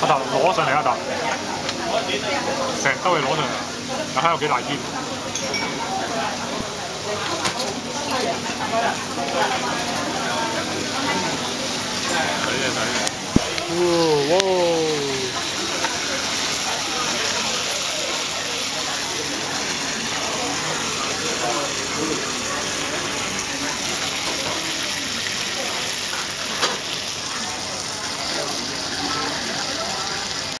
阿達攞上嚟阿達，成兜嘢攞上嚟，睇下有幾大支。哇哇！